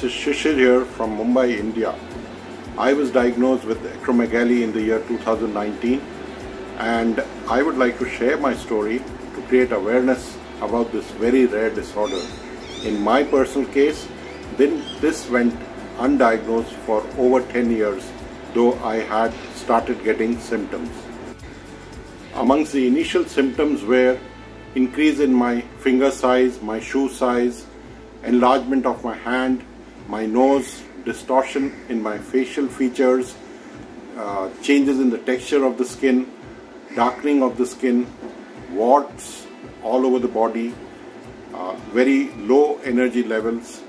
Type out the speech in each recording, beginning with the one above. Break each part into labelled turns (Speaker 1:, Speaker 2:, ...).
Speaker 1: This is Shishir here from Mumbai, India. I was diagnosed with acromegaly in the year 2019 and I would like to share my story to create awareness about this very rare disorder. In my personal case, then this went undiagnosed for over 10 years though I had started getting symptoms. Amongst the initial symptoms were increase in my finger size, my shoe size, enlargement of my hand, my nose, distortion in my facial features, uh, changes in the texture of the skin, darkening of the skin, warts all over the body, uh, very low energy levels,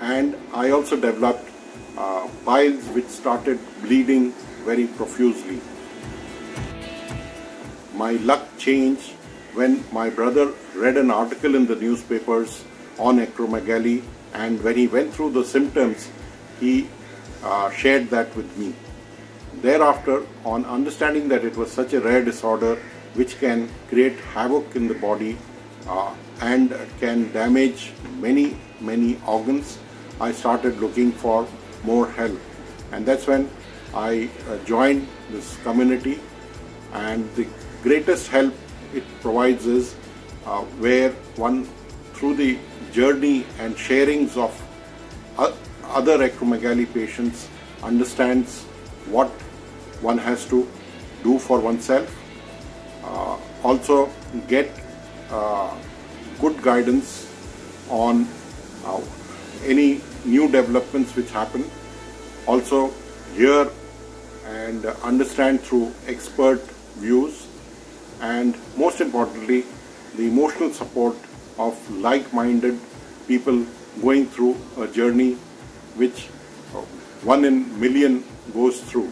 Speaker 1: and I also developed uh, piles which started bleeding very profusely. My luck changed when my brother read an article in the newspapers on acromegaly and when he went through the symptoms he uh, shared that with me. Thereafter on understanding that it was such a rare disorder which can create havoc in the body uh, and can damage many many organs I started looking for more help and that's when I uh, joined this community and the greatest help it provides is uh, where one through the journey and sharings of other acromegaly patients understands what one has to do for oneself. Uh, also get uh, good guidance on uh, any new developments which happen. Also hear and understand through expert views and most importantly the emotional support of like-minded people going through a journey which one in million goes through.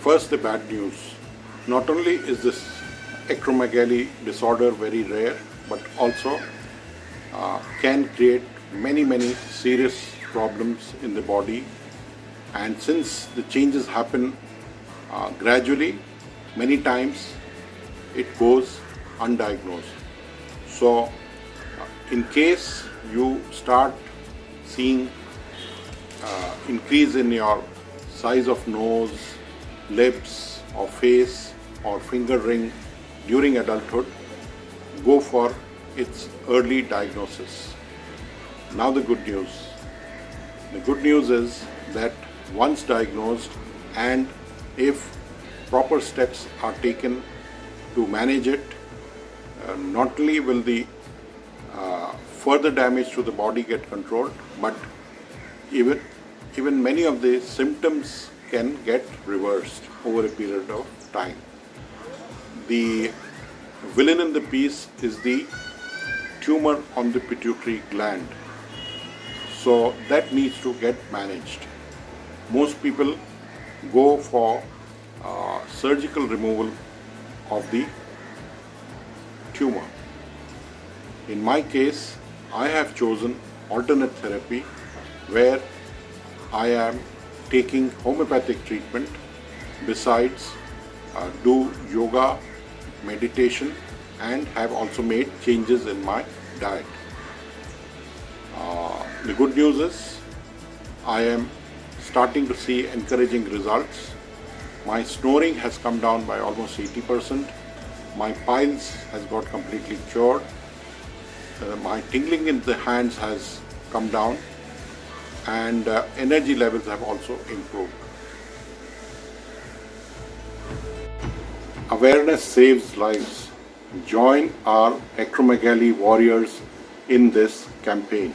Speaker 1: First the bad news. Not only is this acromegaly disorder very rare but also uh, can create many many serious problems in the body and since the changes happen uh, gradually many times it goes undiagnosed. So uh, in case you start seeing uh, increase in your size of nose, lips or face or finger ring during adulthood, go for its early diagnosis. Now the good news. The good news is that once diagnosed and if proper steps are taken to manage it, not only will the uh, further damage to the body get controlled, but even even many of the symptoms can get reversed over a period of time. The villain in the piece is the tumor on the pituitary gland. So that needs to get managed. Most people go for uh, surgical removal of the tumor. In my case, I have chosen alternate therapy where I am taking homeopathic treatment besides uh, do yoga, meditation and have also made changes in my diet. Uh, the good news is I am starting to see encouraging results my snoring has come down by almost 80%. My piles has got completely cured. Uh, my tingling in the hands has come down and uh, energy levels have also improved. Awareness saves lives. Join our acromegaly warriors in this campaign.